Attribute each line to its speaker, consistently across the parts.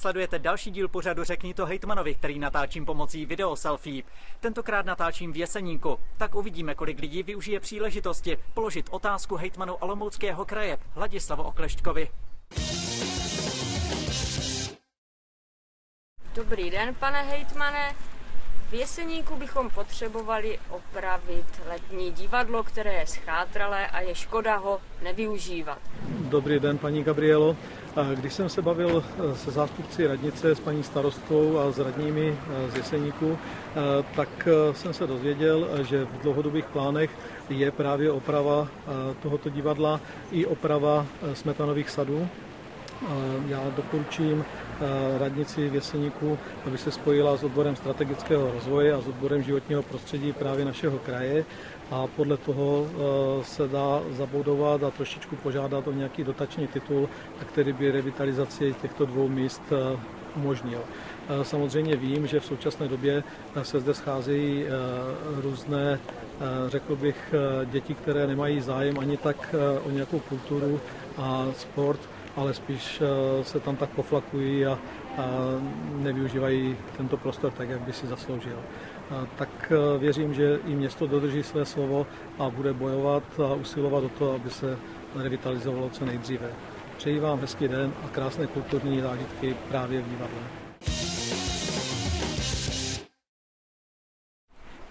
Speaker 1: Sledujete další díl pořadu Řekni to hejtmanovi, který natáčím pomocí video selfie. Tentokrát natáčím v Jeseníku. Tak uvidíme, kolik lidí využije příležitosti položit otázku hejtmanu Olomouckého kraje Ladislavu Oklešťkovi.
Speaker 2: Dobrý den, pane hejtmane. V Jeseníku bychom potřebovali opravit letní divadlo, které je schátralé a je škoda ho nevyužívat.
Speaker 3: Dobrý den, paní Gabrielo. Když jsem se bavil eh, se zástupci radnice, s paní starostkou a s radními eh, z Jeseníku, eh, tak jsem se dozvěděl, že v dlouhodobých plánech je právě oprava tohoto divadla i oprava smetanových sadů. Já doporučím radnici v Jeseníku, aby se spojila s odborem strategického rozvoje a s odborem životního prostředí právě našeho kraje a podle toho se dá zabudovat a trošičku požádat o nějaký dotační titul, který by revitalizaci těchto dvou míst umožnil. Samozřejmě vím, že v současné době se zde scházejí různé, řekl bych, děti, které nemají zájem ani tak o nějakou kulturu a sport, ale spíš eh, se tam tak poflakují a, a nevyužívají tento prostor tak, jak by si zasloužil. Tak eh, věřím, že i město dodrží své slovo a bude bojovat a usilovat o to, aby se revitalizovalo co nejdříve. Přeji vám hezký den a krásné kulturní zážitky právě v divadle.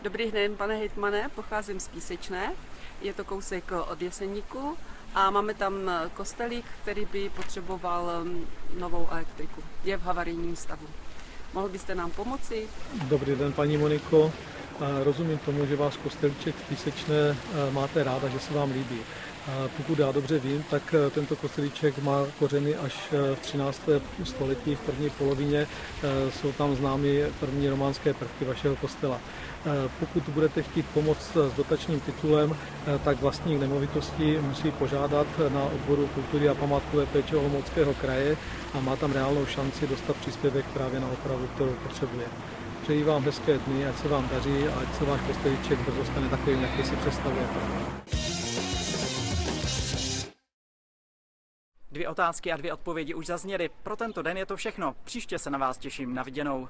Speaker 4: Dobrý den, pane hejtmane, pocházím z Písečné. Je to kousek od Jeseníku a máme tam kostelík, který by potřeboval mm, novou elektriku. Je v havarijním stavu. Mohl byste nám pomoci?
Speaker 3: Dobrý den, paní Moniko. Rozumím tomu, že vás kostelíček v Písečné máte ráda, že se vám líbí. Pokud já dobře vím, tak e, tento kostelíček má kořeny až e, v 13. století, v první polovině e, jsou tam známy první románské prvky vašeho kostela. Pokud budete chtít pomoct s dotačním titulem, tak vlastník nemovitosti musí požádat na odboru kultury a památkové péče Olomouckého kraje a má tam reálnou šanci dostat příspěvek právě na opravu, kterou potřebuje. Přeji vám hezké dny, ať se vám daří a ať se váš kostelíček brzo stane takovým, jaký si představujete.
Speaker 1: Dvě otázky a dvě odpovědi už zazněly. Pro tento den je to všechno. Příště se na vás těším. Na viděnou.